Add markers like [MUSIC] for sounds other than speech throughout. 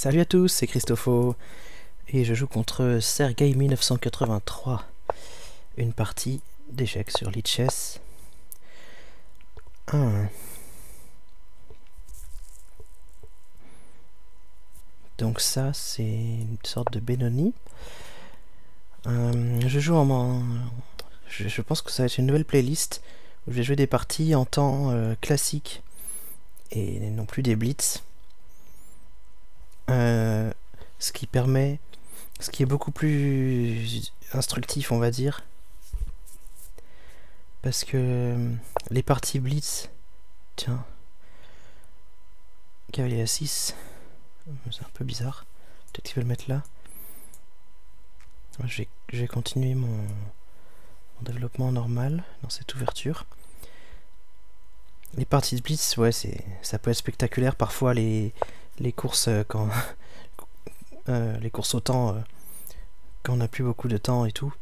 Salut à tous, c'est Christopho et je joue contre Sergei 1983. Une partie d'échecs sur Lichess. Donc ça, c'est une sorte de Benoni. Euh, je joue en... Je, pense que ça va être une nouvelle playlist où je vais jouer des parties en temps euh, classique et non plus des blitz. Euh, ce qui permet, ce qui est beaucoup plus instructif, on va dire, parce que euh, les parties blitz, tiens, cavalier à 6, c'est un peu bizarre, peut-être qu'il va le mettre là. Je vais, continuer mon, mon développement normal dans cette ouverture. Les parties blitz, ouais, c'est ça peut être spectaculaire. Parfois, les, les courses euh, quand [LAUGHS] euh, les courses au temps euh, quand on n'a plus beaucoup de temps et tout.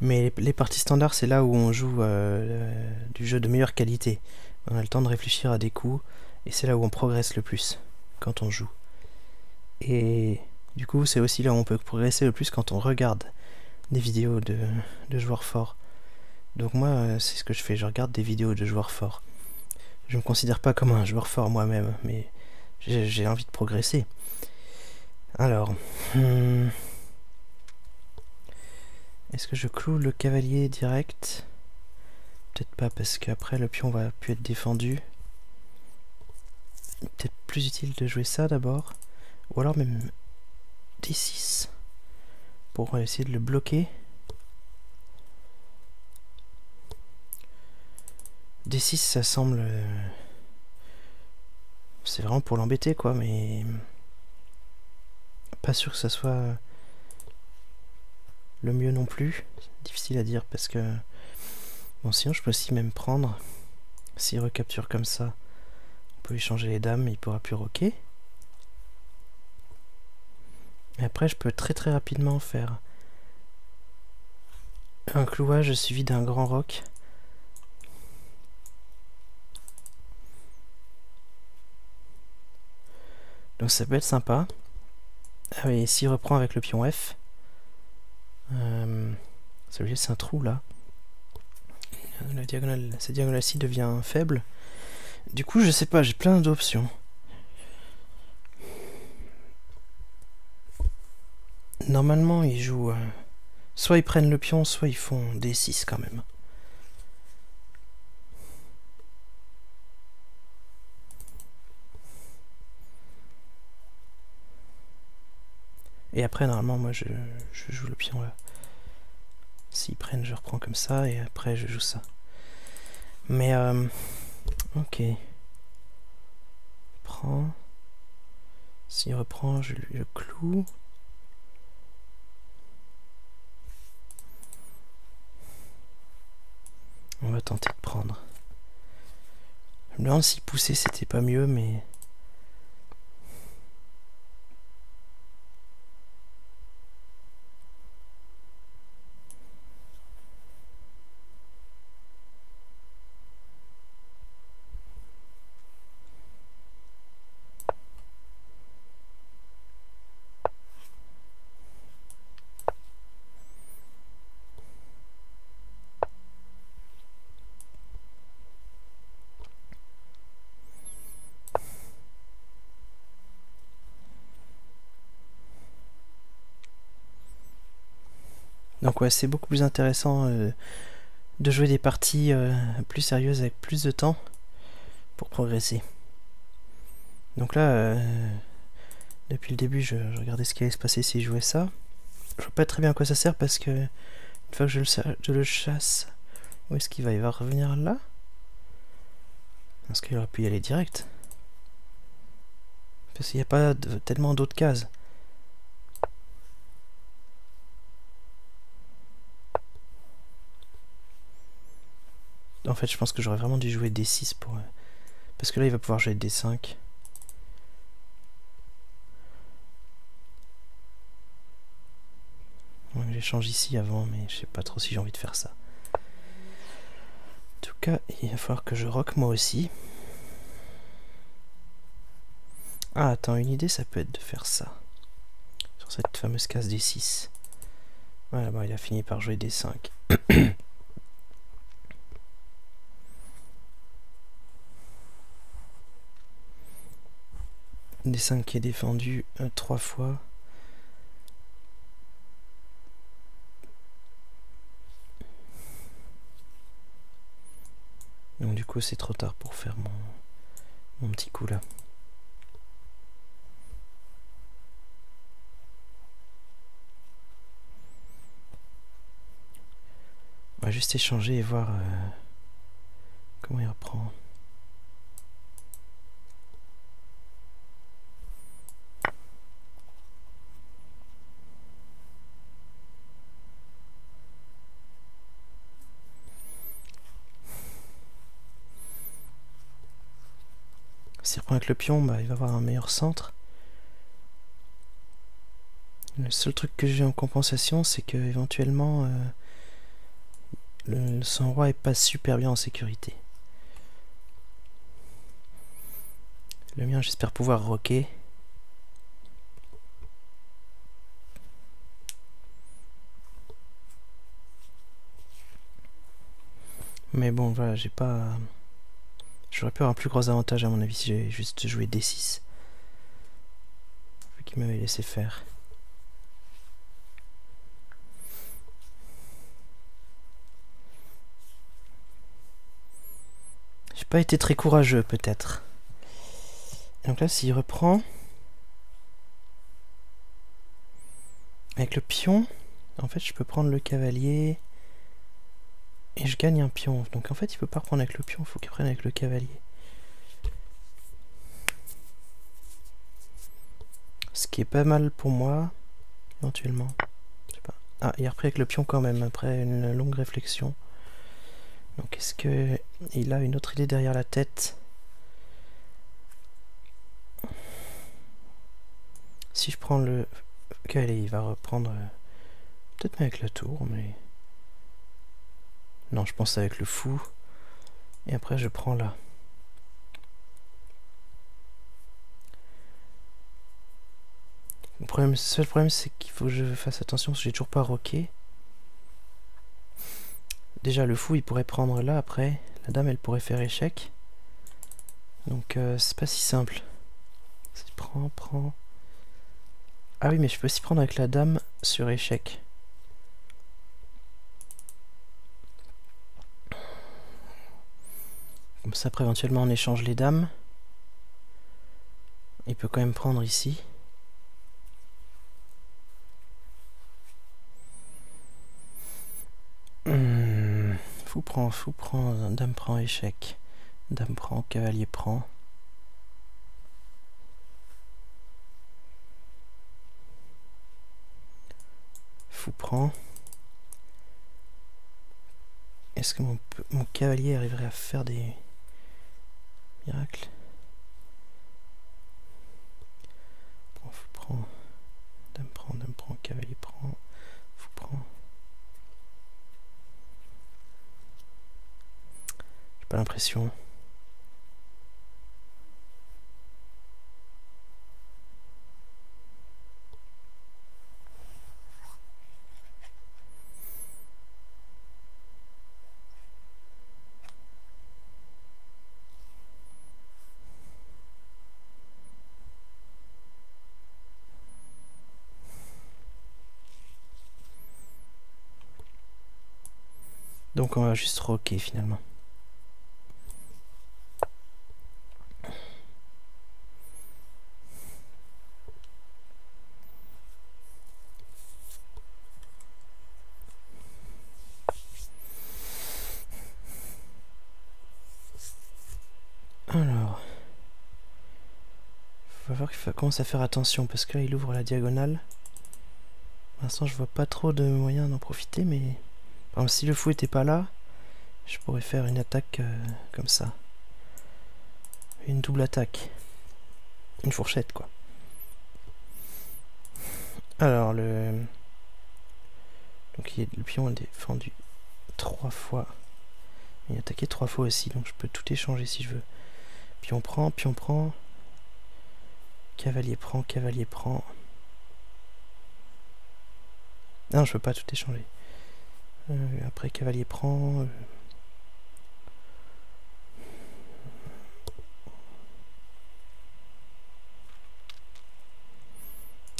Mais les, parties standards, c'est là où on joue du jeu de meilleure qualité. On a le temps de réfléchir à des coups et c'est là où on progresse le plus quand on joue. Et du coup, c'est aussi là où on peut progresser le plus quand on regarde des vidéos de, de joueurs forts. Donc moi, c'est ce que je fais, je regarde des vidéos de joueurs forts. Je me considère pas comme un joueur fort moi-même, mais j'ai envie de progresser. Alors, hmm. est-ce que je cloue le cavalier direct? Peut-être pas, parce qu'après le pion va plus être défendu. Peut-être plus utile de jouer ça d'abord. Ou alors même D6 pour essayer de le bloquer. D6, ça semble... Euh, c'est vraiment pour l'embêter, quoi, mais... Pas sûr que ça soit... Le mieux non plus. Difficile à dire, parce que... Bon, sinon, je peux aussi même prendre... S'il recapture comme ça, on peut lui changer les dames, il pourra plus roquer. Et après, je peux très très rapidement faire un clouage suivi d'un grand roc. Donc ça peut être sympa. Ah oui, s'il reprend avec le pion F. Euh, Celui-là c'est un trou là. La diagonale, cette diagonale-ci devient faible. Du coup, je sais pas, j'ai plein d'options. Normalement, ils jouent... Euh, soit ils prennent le pion, soit ils font D6 quand même. Et après, normalement, moi, je, joue le pion là. S'ils prennent, je reprends comme ça, et après, je joue ça. Mais, euh, ok. Prends. S'il reprend, je lui cloue. On va tenter de prendre. Je me demande pousser c'était pas mieux, mais... Donc ouais, c'est beaucoup plus intéressant euh, de jouer des parties euh, plus sérieuses avec plus de temps pour progresser. Donc là, euh, depuis le début, je, regardais ce qui allait se passer si je jouais ça. Je vois pas très bien à quoi ça sert parce que une fois que je le, le chasse, où est-ce qu'il va Il va revenir là? Parce qu'il aurait pu y aller direct. Parce qu'il n'y a pas tellement d'autres cases. En fait, je pense que j'aurais vraiment dû jouer D6 pour... Euh, parce que là, il va pouvoir jouer D5. J'échange ici avant, mais je sais pas trop si j'ai envie de faire ça. En tout cas, il va falloir que je rock moi aussi. Ah, attends, une idée, ça peut être de faire ça. Sur cette fameuse case D6. Voilà, bon, il a fini par jouer D5. [CLEARS THROAT] des 5 qui est défendu 3 euh, fois. Donc du coup c'est trop tard pour faire mon, mon petit coup là. On va juste échanger et voir euh, comment il reprend. S'il reprend avec le pion, bah, il va avoir un meilleur centre. Le seul truc que j'ai en compensation, c'est que éventuellement euh, le, son roi est pas super bien en sécurité. Le mien, j'espère pouvoir rocker. Mais bon, voilà, j'ai pas... J'aurais pu avoir un plus gros avantage à mon avis si j'avais juste joué D6. Vu qu'il m'avait laissé faire. J'ai pas été très courageux peut-être. Donc là s'il reprend... Avec le pion, en fait je peux prendre le cavalier... Et je gagne un pion. Donc en fait, il peut pas reprendre avec le pion, il faut qu'il prenne avec le cavalier. Ce qui est pas mal pour moi, éventuellement. Je sais pas. Ah, il a repris avec le pion quand même, après une longue réflexion. Donc est-ce que il a une autre idée derrière la tête? Si je prends le... cavalier, il va reprendre... Euh, peut-être même avec la tour, mais... Non, je pense avec le fou. Et après, je prends là. Le problème, seul problème, c'est qu'il faut que je fasse attention parce que j'ai toujours pas roqué. Déjà, le fou, il pourrait prendre là après. La dame, elle pourrait faire échec. Donc, euh, c'est pas si simple. Prends, prends. Ah oui, mais je peux aussi prendre avec la dame sur échec. Ça, après, éventuellement, on échange les dames. Il peut quand même prendre ici. Hmm, fou prend, fou prend, dame prend échec. Dame prend, cavalier prend. Fou prend. Est-ce que mon cavalier arriverait à faire des... Miracle. Prends, fou, prend. Dame prend, dame prend, cavalier prend. Fou prend. J'ai pas l'impression. Donc on va juste rocker finalement. Alors, il va voir qu'il commence à faire attention parce que là il ouvre la diagonale. Pour l'instant je vois pas trop de moyens d'en profiter mais si le fou était pas là, je pourrais faire une attaque euh, comme ça. Une double attaque. Une fourchette, quoi. Alors, le... Donc, le pion est défendu trois fois. Il est attaqué trois fois aussi, donc je peux tout échanger si je veux. Pion prend, pion prend. Cavalier prend, cavalier prend. Non, je peux pas tout échanger. Euh, après, cavalier prend. Euh.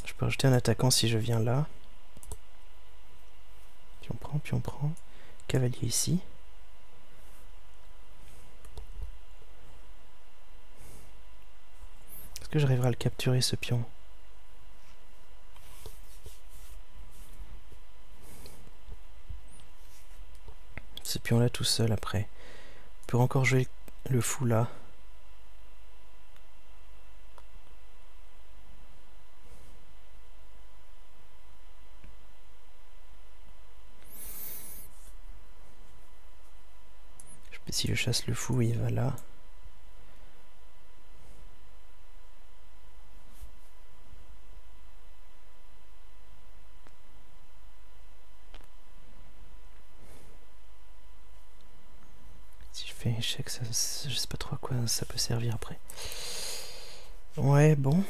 Je peux rajouter un attaquant si je viens là. Puis on prend, puis on prend. Cavalier ici. Est-ce que j'arriverai à le capturer ce pion? Ce pion là tout seul après. On peut encore jouer le fou là. Si je chasse le fou, il va là. Si échec, ça, je sais pas trop à quoi ça peut servir après. Ouais, bon.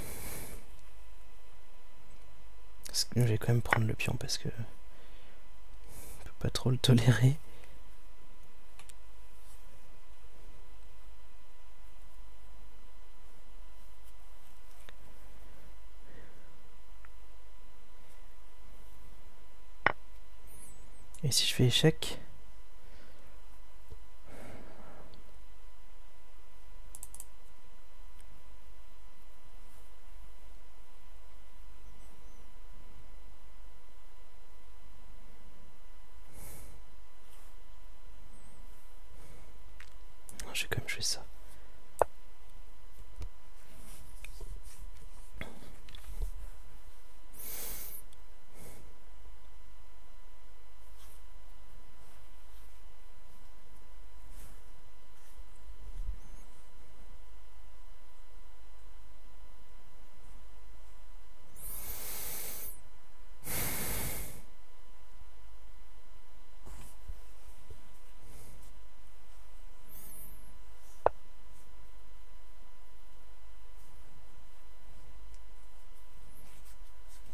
Je vais quand même prendre le pion parce que je peux pas trop le tolérer. Et si je fais échec Je vais quand même jouer ça.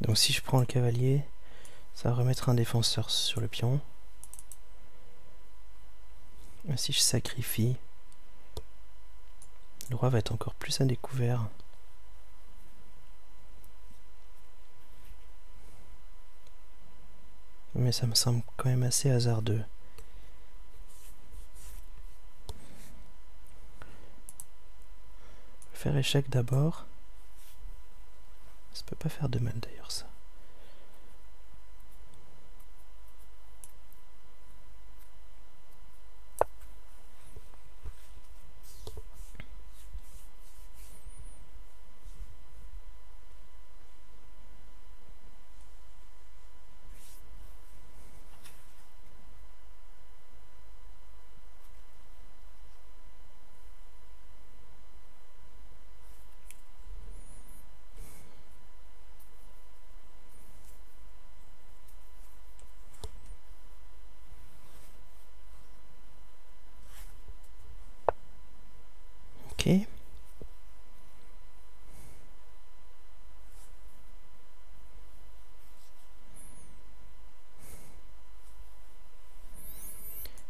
Donc si je prends le cavalier, ça va remettre un défenseur sur le pion. Et si je sacrifie, le roi va être encore plus à découvert. Mais ça me semble quand même assez hasardeux. Faire échec d'abord. Ça peut pas faire de mal d'ailleurs ça.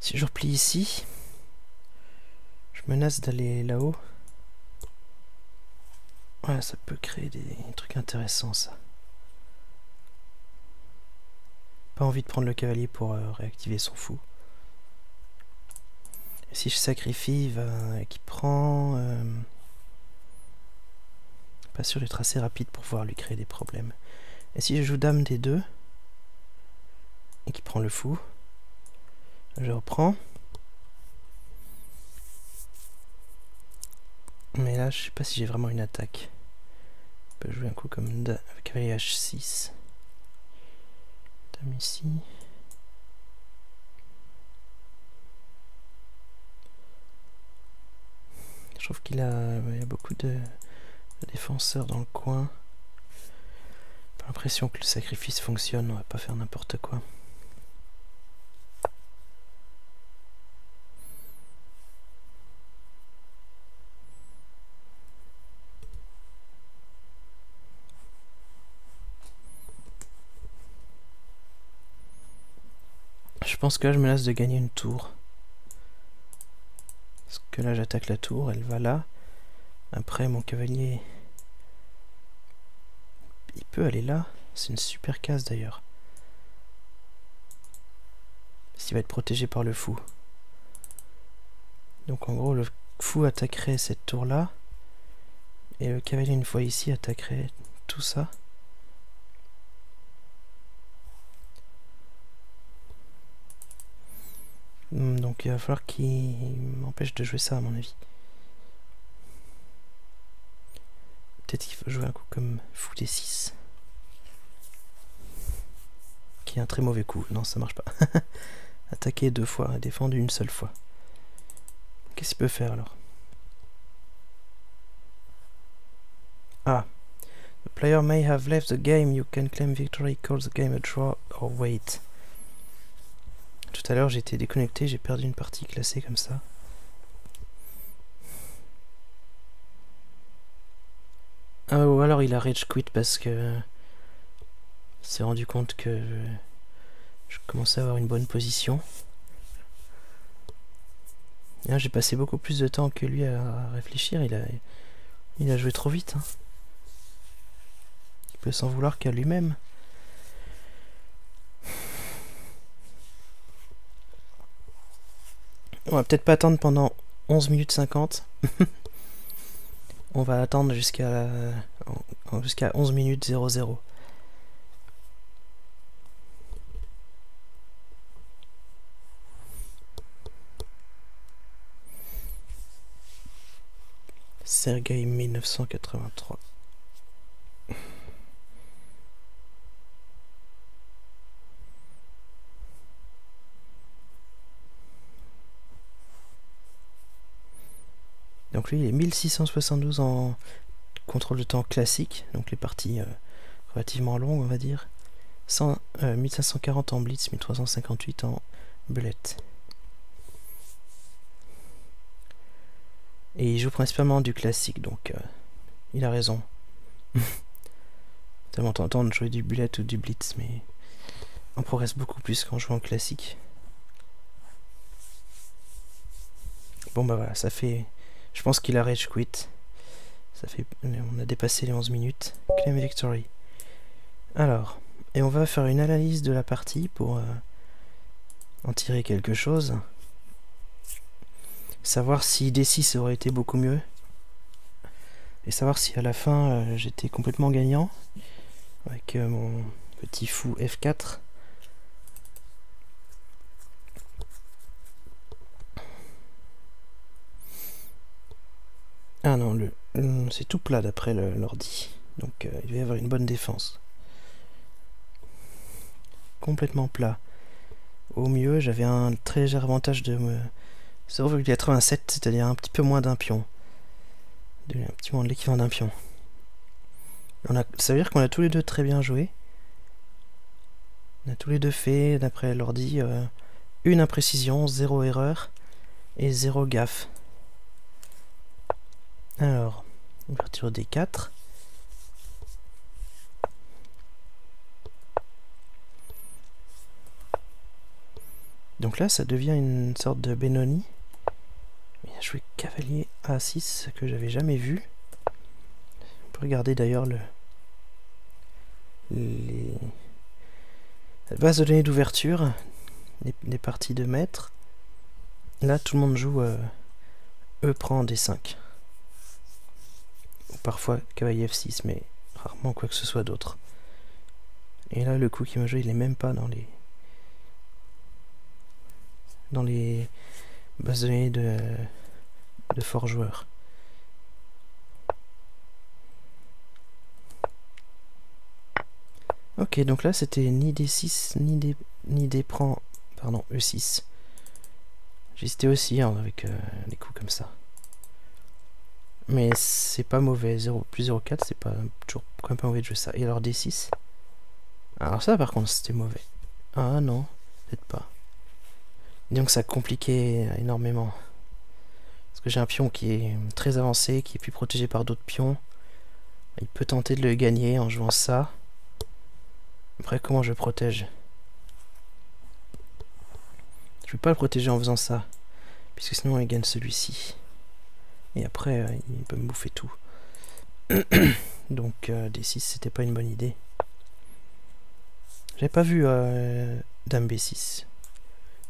Si je replie ici, je menace d'aller là-haut. Ouais, ça peut créer des trucs intéressants, ça. Pas envie de prendre le cavalier pour euh, réactiver son fou. si je sacrifie, va... qui prend... Euh, pas sûr d'être assez rapide pour pouvoir lui créer des problèmes. Et si je joue dame des deux, et qui prend le fou, je reprends. Mais là, je sais pas si j'ai vraiment une attaque. Je peux jouer un coup comme cavalier H6. Dame ici. Je trouve qu'il a, y a beaucoup de, défenseurs dans le coin. J'ai l'impression que le sacrifice fonctionne, on va pas faire n'importe quoi. Pense que là, je me lasse de gagner une tour. Parce que là, j'attaque la tour, elle va là. Après, mon cavalier... Il peut aller là. C'est une super case d'ailleurs. S'il va être protégé par le fou. Donc en gros, le fou attaquerait cette tour-là. Et le cavalier, une fois ici, attaquerait tout ça. Donc il va falloir qu'il m'empêche de jouer ça à mon avis. Peut-être qu'il faut jouer un coup comme fou des 6. Qui est un très mauvais coup. Non, ça marche pas. [LAUGHS] Attaquer deux fois et défendre une seule fois. Qu'est-ce qu'il peut faire alors? Ah. The player may have left the game. You can claim victory, call the game a draw or wait. Tout à l'heure, été déconnecté, j'ai perdu une partie classée comme ça. Ah, ou alors il a rage quit parce que s'est rendu compte que je commençais à avoir une bonne position. J'ai passé beaucoup plus de temps que lui à réfléchir. Il a, il a joué trop vite. Hein. Il peut s'en vouloir qu'à lui-même. On va peut-être pas attendre pendant 11 minutes 50. On va attendre jusqu'à jusqu'à 11 minutes 00. Sergei 1983. Donc lui, il est 1672 en contrôle de temps classique, donc les parties euh, relativement longues, on va dire. 1540 euh, en blitz, 1358 en belette. Et il joue principalement du classique, donc euh, il a raison. [LAUGHS] Tellement tentant de jouer du bullet ou du blitz, mais on progresse beaucoup plus qu'en jouant classique. Bon bah voilà, ça fait je pense qu'il a rage quit. Ça fait, on a dépassé les 11 minutes. Claim victory. Alors, et on va faire une analyse de la partie pour euh, en tirer quelque chose. Savoir si D6 aurait été beaucoup mieux. Et savoir si à la fin euh, j'étais complètement gagnant. Avec euh, mon petit fou F4. Ah non, le, c'est tout plat d'après l'ordi. Donc euh, il va y avoir une bonne défense. Complètement plat. Au mieux, j'avais un très léger avantage de 0,87, c'est-à-dire un petit peu moins d'un pion. Un petit moins de l'équivalent d'un pion. On a, ça veut dire qu'on a tous les deux très bien joué. On a tous les deux fait, d'après l'ordi, euh, une imprécision, zéro erreur et zéro gaffe. Alors, ouverture des 4. Donc là, ça devient une sorte de Benoni. Il a joué cavalier A6 que j'avais jamais vu. On peut regarder d'ailleurs le la base de données d'ouverture des, parties de maître. Là, tout le monde joue euh, E prend D5 parfois cavalier F6, mais rarement quoi que ce soit d'autre. Et là, le coup qui m'a joué, il est même pas dans les dans les bases de données de, de joueurs. Ok, donc là c'était ni D6 ni D ni D prend pardon E6. J'hésitais aussi hein, avec euh, des coups comme ça. Mais c'est pas mauvais. 0 plus 0,4, c'est pas toujours quand même pas mauvais de jouer ça. Et alors D6 Alors ça par contre c'était mauvais. Ah non, peut-être pas. Donc ça compliquait énormément. Parce que j'ai un pion qui est très avancé, qui est plus protégé par d'autres pions. Il peut tenter de le gagner en jouant ça. Après comment je protège? Je peux pas le protéger en faisant ça. Puisque sinon il gagne celui-ci. Et après, euh, il peut me bouffer tout. [COUGHS] Donc euh, D6, c'était pas une bonne idée. J'avais pas vu euh, Dame B6.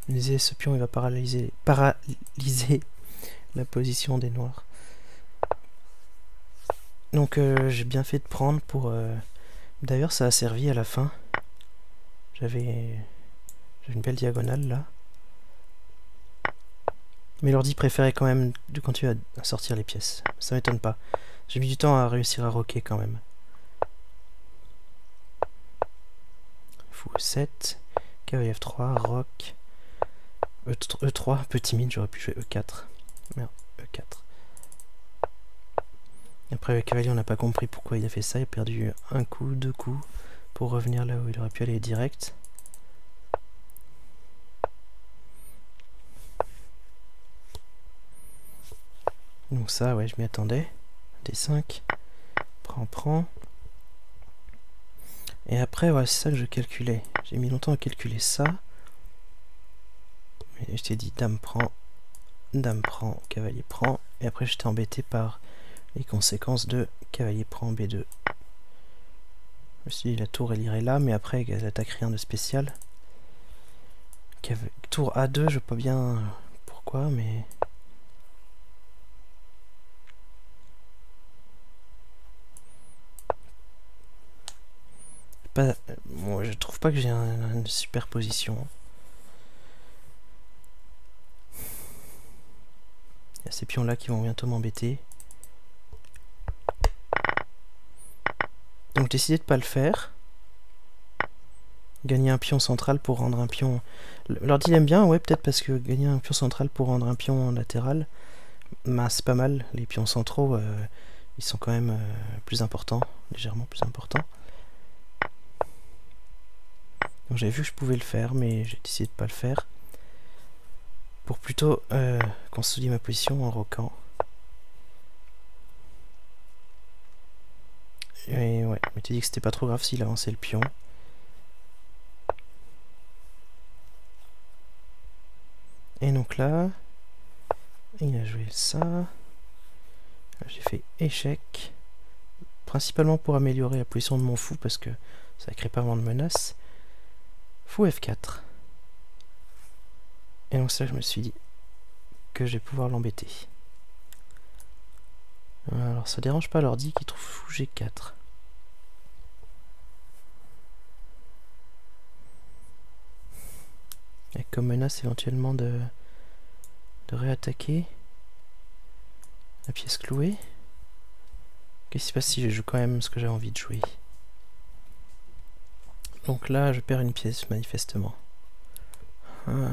Je me disais, ce pion, il va paralyser, paralyser [LAUGHS] la position des noirs. Donc j'ai bien fait de prendre pour... D'ailleurs, ça a servi à la fin. J'avais une belle diagonale là. Mais l'ordi préférait quand même de continuer à, sortir les pièces. Ça m'étonne pas. J'ai mis du temps à réussir à rocker quand même. Fou 7, cavalier F3, rock, E3, peu timide, j'aurais pu jouer E4. Merde, E4. Après le cavalier, on n'a pas compris pourquoi il a fait ça, il a perdu un coup, deux coups, pour revenir là où il aurait pu aller direct. Donc ça, ouais, je m'y attendais. D5. Prends, prends. Et après, ouais, c'est ça que je calculais. J'ai mis longtemps à calculer ça. Mais je t'ai dit, dame prend, dame prend, cavalier prend. Et après, j'étais embêté par les conséquences de cavalier prend B2. Je me suis dit, la tour, elle irait là, mais après, elle attaque rien de spécial. Tour A2, je vois pas bien pourquoi, mais... Moi, je trouve pas que j'ai une superposition. Il y a ces pions là qui vont bientôt m'embêter. Donc décidé de pas le faire. Gagner un pion central pour rendre un pion... L'ordi aime bien, ouais, peut-être parce que gagner un pion central pour rendre un pion latéral, bah, c'est pas mal. Les pions centraux, euh, ils sont quand même euh, plus importants, légèrement plus importants. Donc j'avais vu que je pouvais le faire, mais j'ai décidé de pas le faire. Pour plutôt euh, consolider ma position en roquant. Et ouais, je m'étais dit que c'était pas trop grave s'il avançait le pion. Et donc là, il a joué ça. J'ai fait échec. Principalement pour améliorer la position de mon fou parce que ça crée pas vraiment de menaces. Fou F4. Et donc ça, je me suis dit que je vais pouvoir l'embêter. Alors ça dérange pas l'ordi qui trouve fou G4. Et comme menace éventuellement de, de réattaquer la pièce clouée. Qu'est-ce qui se passe si je joue quand même ce que j'ai envie de jouer? Donc là, je perds une pièce, manifestement. Euh...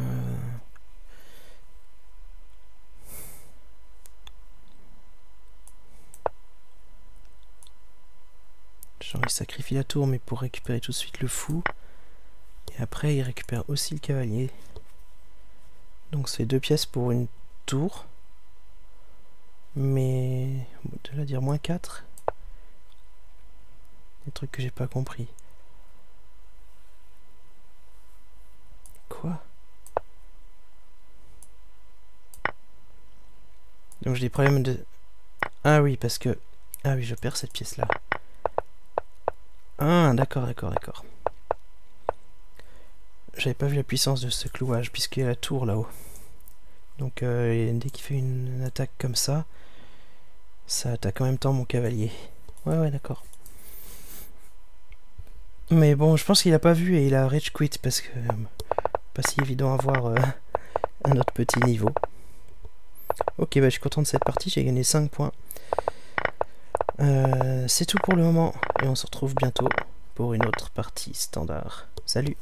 Genre, il sacrifie la tour, mais pour récupérer tout de suite le fou. Et après, il récupère aussi le cavalier. Donc c'est deux pièces pour une tour. Mais... De la dire moins 4. Des trucs que j'ai pas compris. Quoi Donc j'ai des problèmes de... Ah oui, parce que... Ah oui, je perds cette pièce-là. Ah, d'accord, d'accord, d'accord. J'avais pas vu la puissance de ce clouage, puisqu'il y a la tour là-haut. Donc euh, dès qu'il fait une, attaque comme ça, ça attaque en même temps mon cavalier. Ouais, ouais, d'accord. Mais bon, je pense qu'il a pas vu et il a rage quit parce que pas si évident à voir euh, un autre petit niveau. Ok, bah, je suis content de cette partie, j'ai gagné 5 points. Euh, c'est tout pour le moment, et on se retrouve bientôt pour une autre partie standard. Salut